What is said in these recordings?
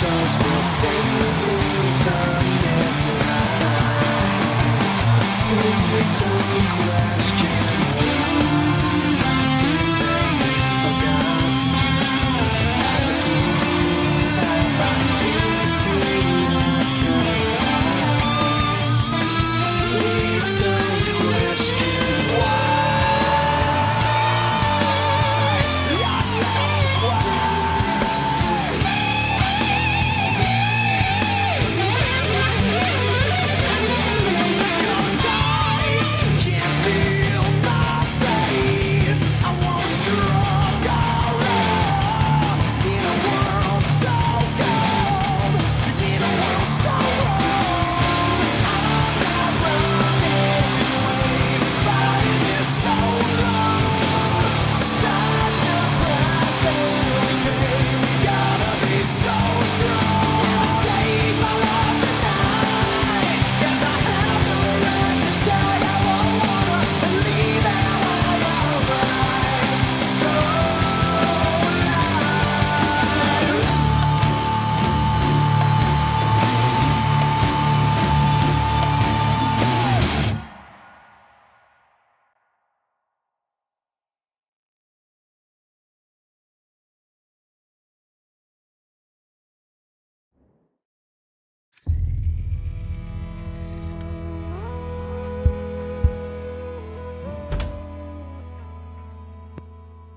angels will sing this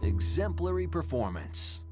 exemplary performance.